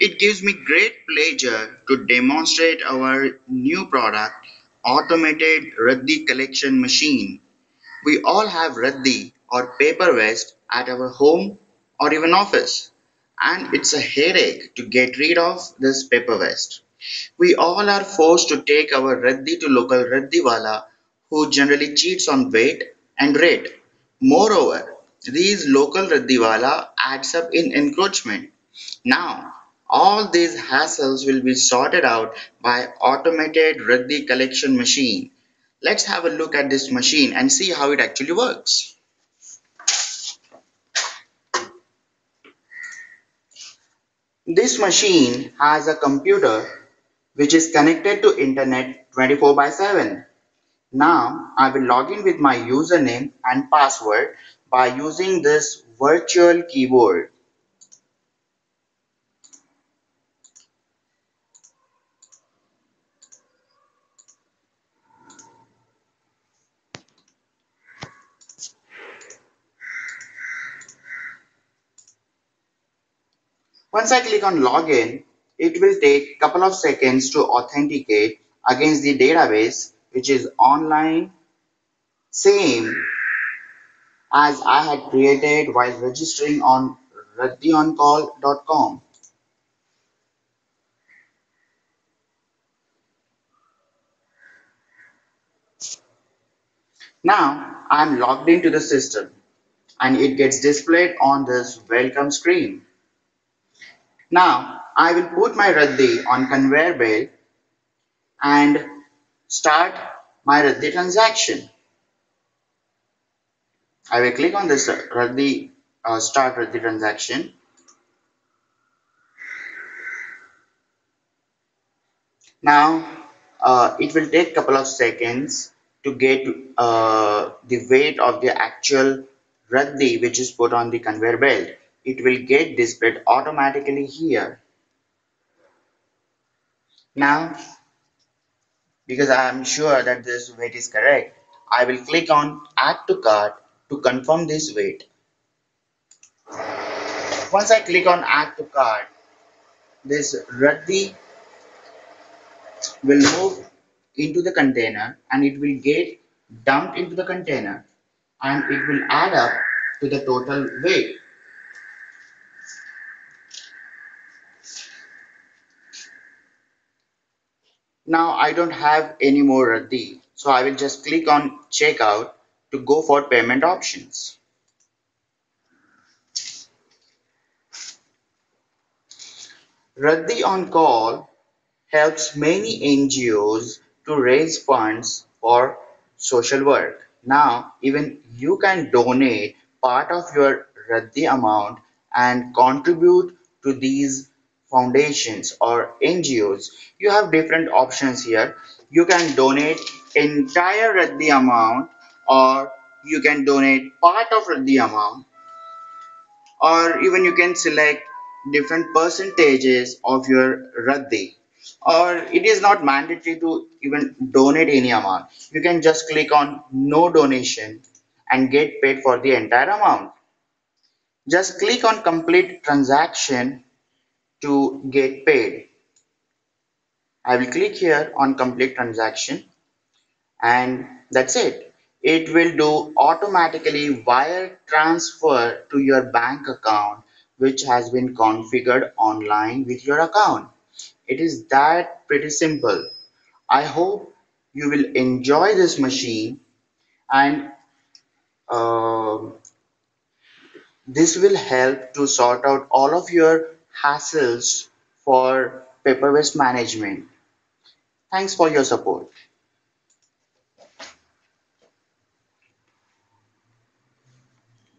It gives me great pleasure to demonstrate our new product, Automated Raddi Collection Machine. We all have Raddi or paper waste at our home or even office, and it's a headache to get rid of this paper waste. We all are forced to take our Raddi to local Raddiwala who generally cheats on weight and rate. Moreover, these local Raddiwala adds up in encroachment. Now, all these hassles will be sorted out by automated Raddi collection machine. Let's have a look at this machine and see how it actually works. This machine has a computer which is connected to internet 24 by 7. Now I will log in with my username and password by using this virtual keyboard. Once I click on login, it will take a couple of seconds to authenticate against the database which is online same as I had created while registering on raddioncall.com. Now I am logged into the system and it gets displayed on this welcome screen. Now I will put my Raddi on conveyor belt and start my Raddi transaction. I will click on this Raddi uh, start Raddi transaction. Now uh, it will take couple of seconds to get uh, the weight of the actual Raddi which is put on the conveyor belt it will get displayed automatically here. Now, because I am sure that this weight is correct, I will click on add to cart to confirm this weight. Once I click on add to cart, this Raddi will move into the container and it will get dumped into the container and it will add up to the total weight. Now I don't have any more Raddi, so I will just click on checkout to go for payment options. Raddi on Call helps many NGOs to raise funds for social work. Now even you can donate part of your Raddi amount and contribute to these foundations or NGOs, you have different options here. You can donate entire Raddi amount or you can donate part of Raddi amount or even you can select different percentages of your Raddi or it is not mandatory to even donate any amount. You can just click on no donation and get paid for the entire amount. Just click on complete transaction to get paid. I will click here on complete transaction and that's it. It will do automatically wire transfer to your bank account which has been configured online with your account. It is that pretty simple. I hope you will enjoy this machine and uh, this will help to sort out all of your hassles for paper waste management. Thanks for your support.